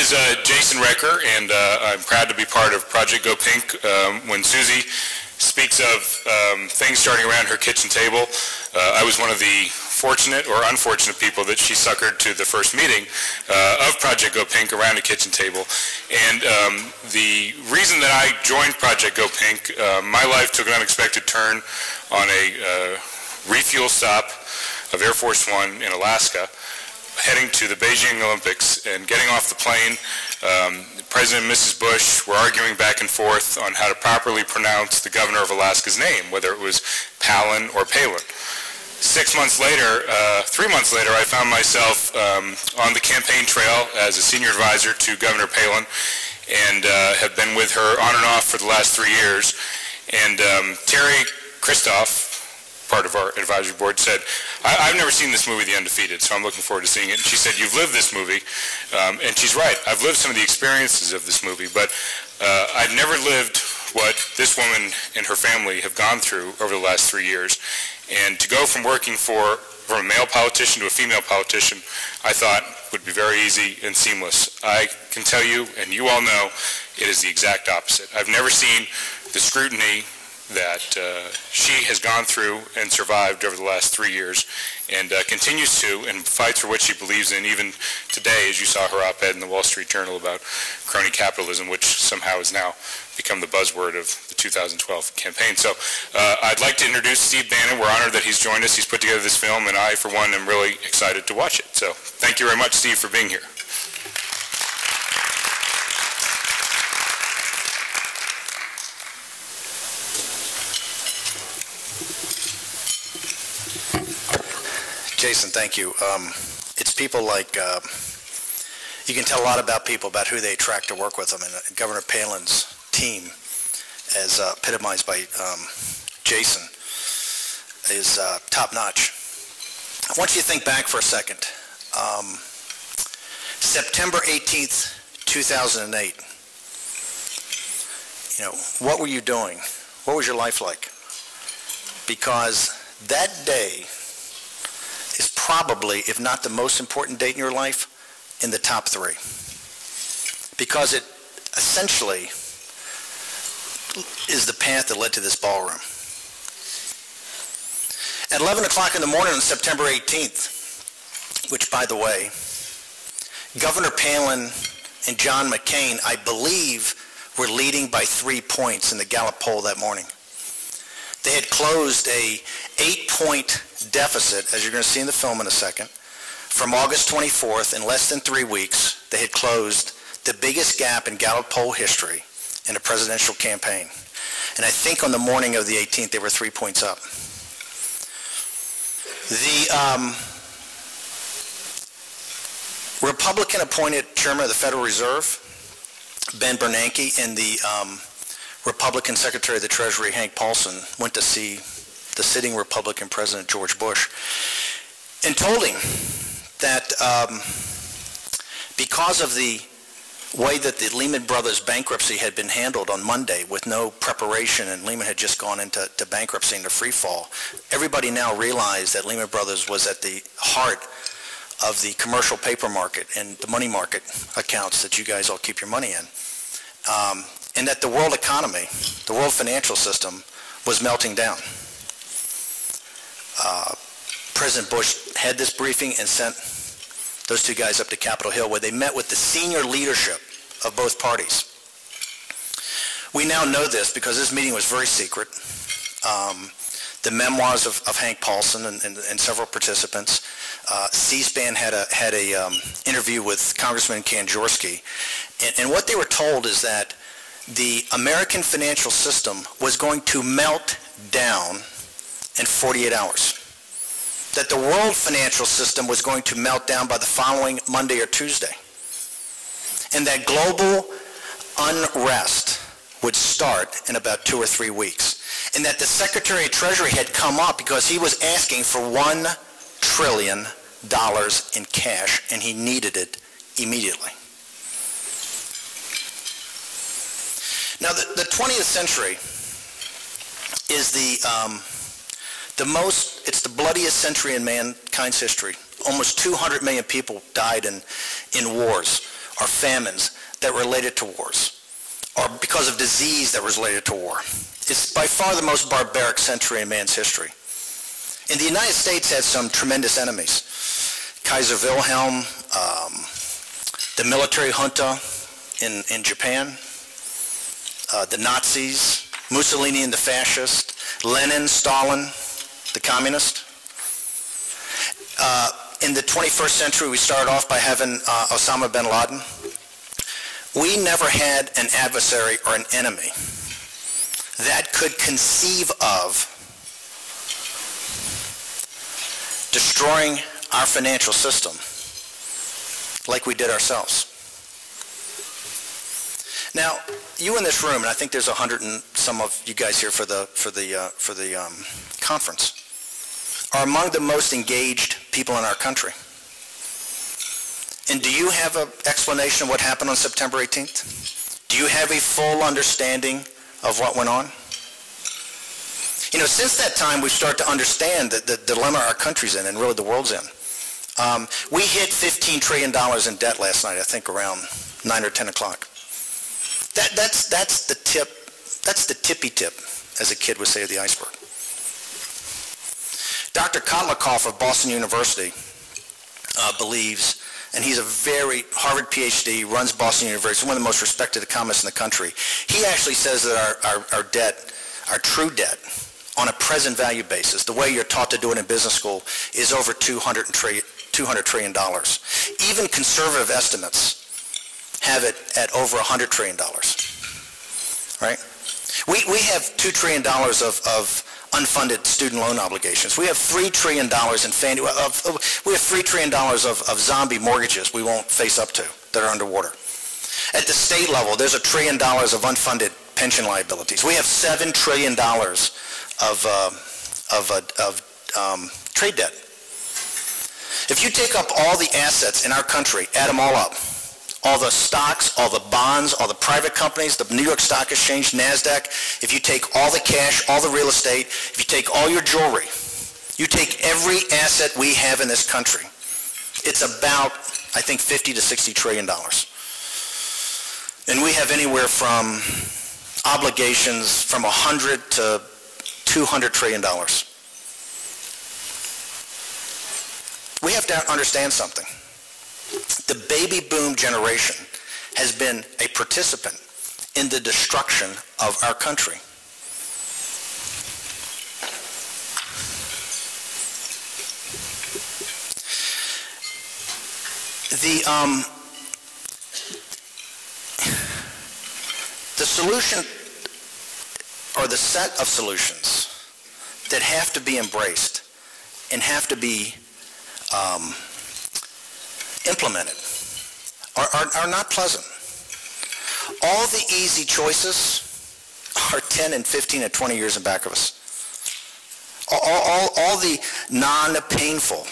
is uh, Jason Recher, and uh, I'm proud to be part of Project GOPink. Um, when Susie speaks of um, things starting around her kitchen table, uh, I was one of the fortunate or unfortunate people that she suckered to the first meeting uh, of Project GOPink around a kitchen table. And um, the reason that I joined Project GOPink, uh, my life took an unexpected turn on a uh, refuel stop of Air Force One in Alaska heading to the Beijing Olympics and getting off the plane, um, President and Mrs. Bush were arguing back and forth on how to properly pronounce the governor of Alaska's name, whether it was Palin or Palin. Six months later, uh, three months later, I found myself um, on the campaign trail as a senior advisor to Governor Palin and uh, have been with her on and off for the last three years. And um, Terry Christoph, part of our advisory board, said, I, have never seen this movie, The Undefeated, so I'm looking forward to seeing it. And she said, you've lived this movie. Um, and she's right. I've lived some of the experiences of this movie, but uh, I've never lived what this woman and her family have gone through over the last three years. And to go from working for from a male politician to a female politician, I thought would be very easy and seamless. I can tell you, and you all know, it is the exact opposite. I've never seen the scrutiny that uh, she has gone through and survived over the last three years and uh, continues to and fights for what she believes in even today as you saw her op-ed in the Wall Street Journal about crony capitalism which somehow has now become the buzzword of the 2012 campaign. So uh, I'd like to introduce Steve Bannon. We're honored that he's joined us. He's put together this film and I for one am really excited to watch it. So thank you very much Steve for being here. Jason, thank you. Um, it's people like, uh, you can tell a lot about people about who they attract to work with them, and uh, Governor Palin's team, as uh, epitomized by um, Jason, is uh, top-notch. I want you to think back for a second. Um, September 18th, 2008. You know, what were you doing? What was your life like? Because that day probably, if not the most important date in your life, in the top three. Because it essentially is the path that led to this ballroom. At 11 o'clock in the morning on September 18th, which, by the way, Governor Palin and John McCain, I believe, were leading by three points in the Gallup poll that morning. They had closed a eight-point deficit, as you're going to see in the film in a second, from August 24th, in less than three weeks, they had closed the biggest gap in Gallup poll history in a presidential campaign. And I think on the morning of the 18th, they were three points up. The um, Republican-appointed chairman of the Federal Reserve, Ben Bernanke, and the um, Republican Secretary of the Treasury, Hank Paulson, went to see the sitting Republican President George Bush and told him that um, because of the way that the Lehman Brothers bankruptcy had been handled on Monday with no preparation and Lehman had just gone into bankruptcy and free fall, everybody now realized that Lehman Brothers was at the heart of the commercial paper market and the money market accounts that you guys all keep your money in. Um, and that the world economy, the world financial system, was melting down. President Bush had this briefing and sent those two guys up to Capitol Hill where they met with the senior leadership of both parties. We now know this because this meeting was very secret. Um, the memoirs of, of Hank Paulson and, and, and, several participants. Uh, C-SPAN had a had a um, interview with Congressman Kanjorski, and, and, what they were told is that the American financial system was going to melt down in 48 hours. That the world financial system was going to melt down by the following Monday or Tuesday. And that global unrest would start in about two or three weeks. And that the Secretary of Treasury had come up because he was asking for one trillion dollars in cash and he needed it immediately. Now, the, the 20th century is the, um, the most, it's the bloodiest century in mankind's history. Almost 200 million people died in, in wars. or famines that related to wars, or because of disease that was related to war. It's by far the most barbaric century in man's history. And the United States had some tremendous enemies. Kaiser Wilhelm, um, the military junta in, in Japan, uh, the Nazis, Mussolini and the fascists, Lenin, Stalin, the communist. Uh, in the 21st century, we started off by having uh, Osama bin Laden. We never had an adversary or an enemy that could conceive of destroying our financial system like we did ourselves. Now, you in this room, and I think there's a hundred and some of you guys here for the for the uh, for the um, conference, are among the most engaged people in our country. And do you have an explanation of what happened on September 18th? Do you have a full understanding of what went on? You know, since that time, we've started to understand the, the dilemma our country's in and really the world's in. Um, we hit $15 trillion in debt last night, I think around 9 or 10 o'clock. That, that's, that's the tip, that's the tippy tip, as a kid would say of the iceberg. Dr. Kotlikoff of Boston University uh, believes, and he's a very, Harvard PhD, runs Boston University, one of the most respected economists in the country. He actually says that our, our, our debt, our true debt, on a present value basis, the way you're taught to do it in business school, is over 200 trillion, $200 trillion. Even conservative estimates have it at over $100 trillion. Right? We, we have $2 trillion of, of unfunded student loan obligations. We have $3 trillion in Fannie, of, of, we have $3 trillion of, of zombie mortgages we won't face up to that are underwater. At the state level, there's a trillion dollars of unfunded pension liabilities. We have $7 trillion of, uh, of, uh, of um, trade debt. If you take up all the assets in our country, add them all up, all the stocks, all the bonds, all the private companies, the New York Stock Exchange, NASDAQ, if you take all the cash, all the real estate, if you take all your jewelry, you take every asset we have in this country, it's about, I think, 50 to 60 trillion dollars. And we have anywhere from obligations from 100 to 200 trillion dollars. We have to understand something. The baby boom generation has been a participant in the destruction of our country. The, um, the solution or the set of solutions that have to be embraced and have to be um, implemented are, are, are not pleasant. All the easy choices are 10 and 15 and 20 years in back of us. All, all, all the non-painful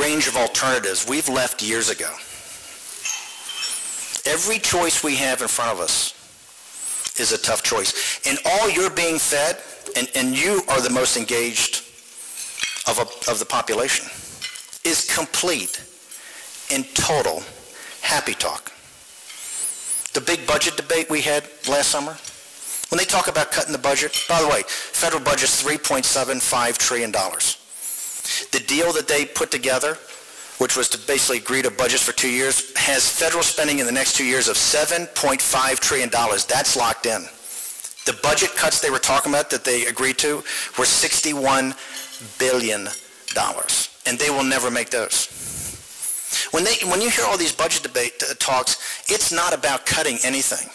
range of alternatives we've left years ago. Every choice we have in front of us is a tough choice. And all you're being fed, and, and you are the most engaged of, a, of the population, is complete and total happy talk. The big budget debate we had last summer, when they talk about cutting the budget, by the way, federal budget's $3.75 trillion. The deal that they put together, which was to basically agree to budgets for two years, has federal spending in the next two years of $7.5 trillion. That's locked in. The budget cuts they were talking about that they agreed to were $61 billion, and they will never make those. When, they, when you hear all these budget debate uh, talks, it's not about cutting anything.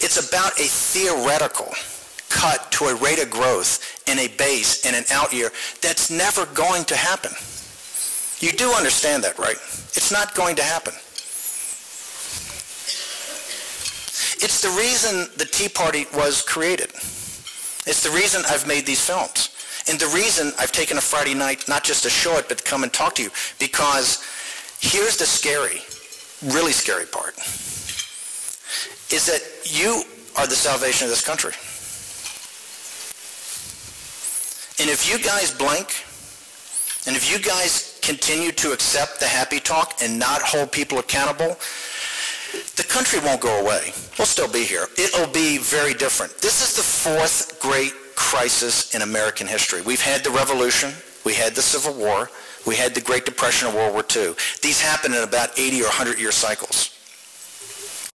It's about a theoretical cut to a rate of growth in a base in an out year that's never going to happen. You do understand that, right? It's not going to happen. It's the reason the Tea Party was created. It's the reason I've made these films. And the reason I've taken a Friday night, not just to show it, but to come and talk to you, because here's the scary, really scary part, is that you are the salvation of this country. And if you guys blink, and if you guys continue to accept the happy talk and not hold people accountable, the country won't go away. We'll still be here. It'll be very different. This is the fourth great crisis in American history. We've had the Revolution, we had the Civil War, we had the Great Depression and World War II. These happen in about 80 or 100 year cycles.